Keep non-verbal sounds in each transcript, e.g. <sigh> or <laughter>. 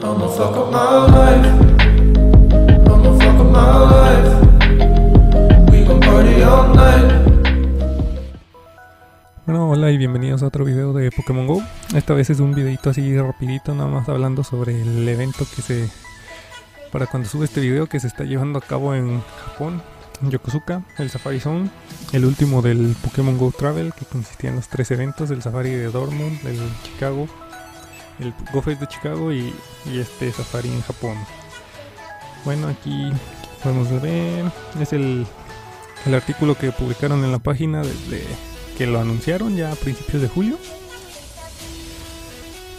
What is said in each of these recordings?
I'ma fuck my life. I'ma fuck up my life. We gon' party all night. Bueno, hola y bienvenidos a otro video de Pokémon GO. Esta vez es un videito así rapidito, nada más hablando sobre el evento que se... Para cuando sube este video que se está llevando a cabo en Japón, en Yokosuka, el Safari Zone. El último del Pokémon GO Travel, que consistía en los tres eventos, el Safari de Dortmund, el Chicago, el Go Fest de Chicago y, y este Safari en Japón. Bueno, aquí podemos ver, es el, el artículo que publicaron en la página desde que lo anunciaron ya a principios de julio.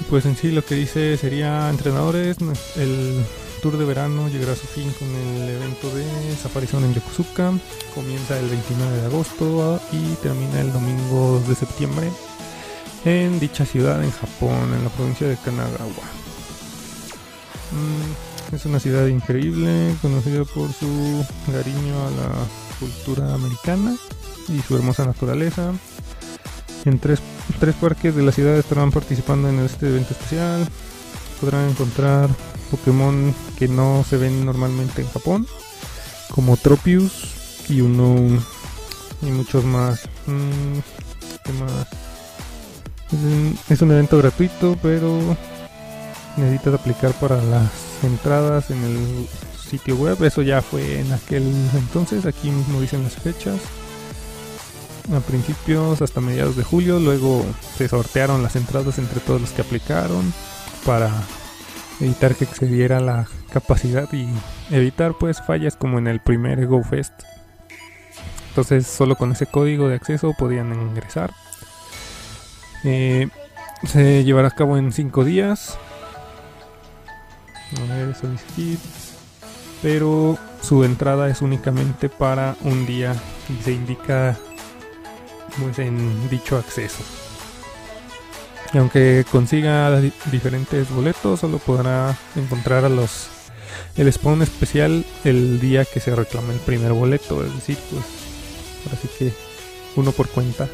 Pues en sí lo que dice sería entrenadores, el tour de verano llegará a su fin con el evento de Safari Zone en Yokosuka. Comienza el 29 de agosto y termina el domingo 2 de septiembre en dicha ciudad en Japón, en la provincia de Kanagawa. Mm, es una ciudad increíble, conocida por su cariño a la cultura americana y su hermosa naturaleza. En tres, tres parques de la ciudad estarán participando en este evento especial. Podrán encontrar Pokémon que no se ven normalmente en Japón, como Tropius y uno y muchos más. Mm, ¿qué más? Es un- Es un evento gratuito, pero necesitas aplicar para las entradas en el sitio web. Eso ya fue en aquel entonces. Aquí mismo dicen las fechas a principios hasta mediados de julio. Luego se sortearon las entradas entre todos los que aplicaron para evitar que excediera la capacidad y evitar pues fallas como en el primer GoFest. Entonces solo con ese código de acceso podían ingresar. Eh, se llevará a cabo en 5 días. Pero su entrada es únicamente para un día y se indica pues en dicho acceso. Y aunque consiga di- diferentes boletos, solo podrá encontrar a los el spawn especial el día que se reclama el primer boleto, es decir, pues ahora sí que uno por cuenta.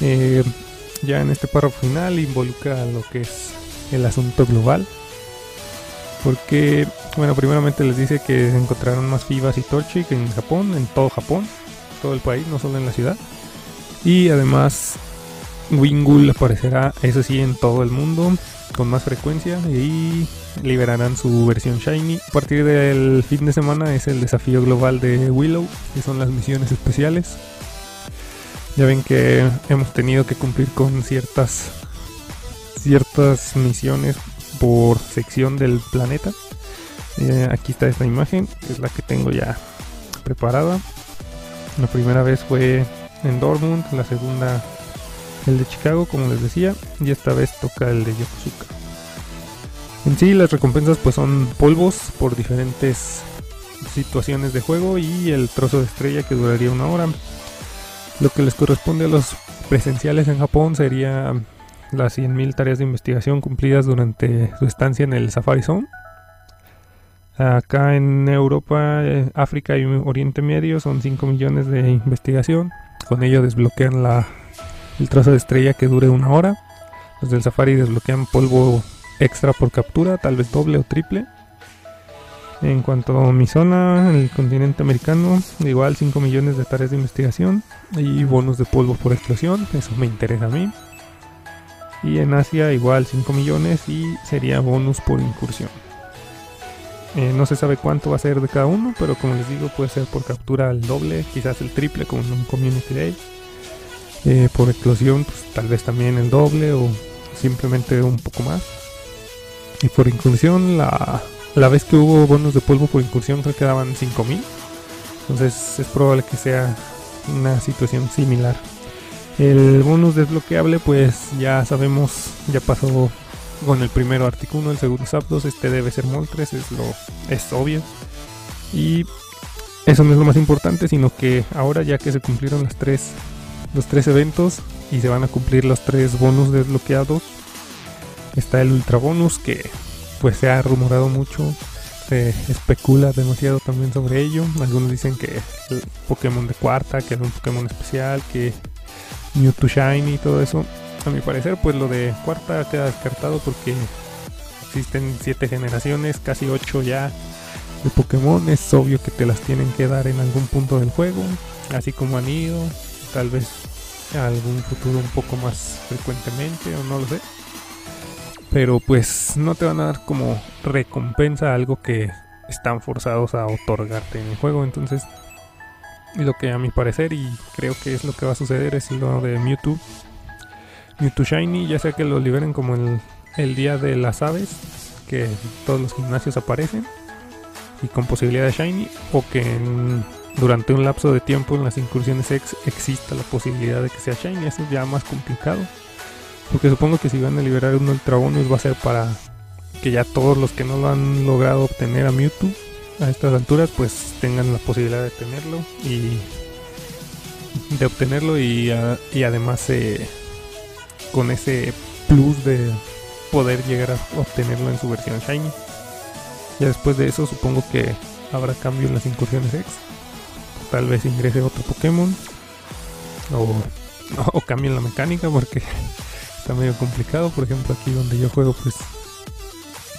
Eh, ya en este párrafo final involucra lo que es el asunto global. Porque, bueno, primeramente les dice que encontraron más Fibas y Torchic en Japón, en todo Japón, todo el país, no solo en la ciudad. Y además, Wingull aparecerá, eso sí, en todo el mundo, con más frecuencia. Y liberarán su versión Shiny. A partir del fin de semana es el desafío global de Willow, que son las misiones especiales. Ya ven que hemos tenido que cumplir con ciertas ciertas misiones por sección del planeta. Eh, aquí está esta imagen, es la que tengo ya preparada. La primera vez fue en Dortmund, la segunda el de Chicago, como les decía, y esta vez toca el de Yokosuka. En sí, las recompensas pues son polvos por diferentes situaciones de juego y el trozo de estrella que duraría una hora. Lo que les corresponde a los presenciales en Japón sería las 100.000 tareas de investigación cumplidas durante su estancia en el Safari Zone. Acá en Europa, eh, África y Oriente Medio son 5 millones de investigación. Con ello desbloquean la, el trozo de estrella que dure una hora. Los del Safari desbloquean polvo extra por captura, tal vez doble o triple. En cuanto a mi zona, el continente americano, igual 5 millones de tareas de investigación y bonus de polvo por explosión, eso me interesa a mí. Y en Asia igual 5 millones y sería bonus por incursión. Eh, no se sabe cuánto va a ser de cada uno, pero como les digo puede ser por captura el doble, quizás el triple como en un Community Day. Eh, por explosión pues tal vez también el doble o simplemente un poco más. Y por incursión la, la vez que hubo bonus de polvo por incursión creo que daban 5000. Entonces es probable que sea una situación similar. El bonus desbloqueable, pues ya sabemos, ya pasó con el primero Articuno, el segundo Zapdos, este debe ser Moltres, es lo es obvio. Y eso no es lo más importante, sino que ahora ya que se cumplieron las tres, los tres eventos y se van a cumplir los tres bonus desbloqueados, está el Ultra Bonus que pues se ha rumorado mucho, se especula demasiado también sobre ello. Algunos dicen que el Pokémon de cuarta, que era un Pokémon especial, que Mewtwo Shiny y todo eso. A mi parecer, pues lo de cuarta queda descartado porque existen siete generaciones, casi ocho ya de Pokémon. Es obvio que te las tienen que dar en algún punto del juego, así como han ido, tal vez algún futuro un poco más frecuentemente o no lo sé. Pero pues no te van a dar como recompensa algo que están forzados a otorgarte en el juego. Entonces, lo que a mi parecer y creo que es lo que va a suceder es lo de Mewtwo. Mewtwo Shiny, ya sea que lo liberen como el, el día de las aves, que todos los gimnasios aparecen y con posibilidad de Shiny, o que en- durante un lapso de tiempo en las incursiones X exista la posibilidad de que sea Shiny. Eso es ya más complicado. Porque supongo que si van a liberar un Ultra Bonus va a ser para que ya todos los que no lo han logrado obtener a Mewtwo a estas alturas pues tengan la posibilidad de tenerlo y de obtenerlo y, y además eh, con ese plus de poder llegar a obtenerlo en su versión shiny. Ya después de eso supongo que habrá cambio en las incursiones X. Tal vez ingrese otro Pokémon o, <laughs> o cambien la mecánica porque está medio complicado por ejemplo aquí donde yo juego pues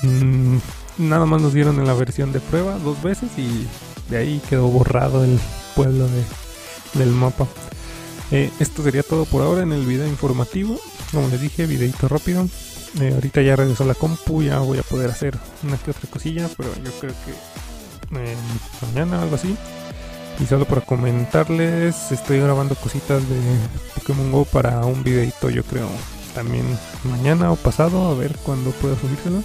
Mm, nada más nos dieron en la versión de prueba dos veces y de ahí quedó borrado el pueblo de- del mapa. Eh, esto sería todo por ahora en el video informativo. Como les dije, videito rápido. Eh, ahorita ya regresó la compu, ya voy a poder hacer una que otra cosilla, pero yo creo que eh, mañana algo así. Y solo para comentarles, estoy grabando cositas de Pokémon Go para un videito, yo creo, también mañana o pasado, a ver cuándo puedo subírselo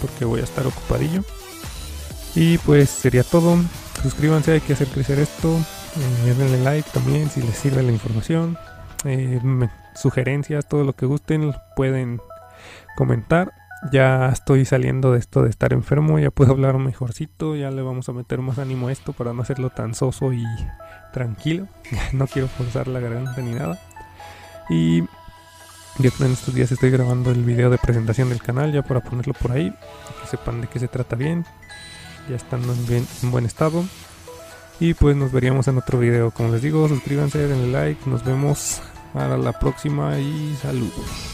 porque voy a estar ocupadillo. Y pues sería todo. Suscríbanse, hay que hacer crecer esto. Eh, denle like también si les sirve la información. Eh, sugerencias, todo lo que gusten, pueden comentar. Ya estoy saliendo de esto de estar enfermo, ya puedo hablar mejorcito, ya le vamos a meter más ánimo a esto para no hacerlo tan soso y tranquilo. <laughs> no quiero forzar la garganta ni nada. Y yo creo en estos días estoy grabando el video de presentación del canal ya para ponerlo por ahí, que sepan de qué se trata bien, ya estando en, bien- en buen estado. Y pues nos veríamos en otro video. Como les digo, suscríbanse, denle like, nos vemos para la próxima y saludos.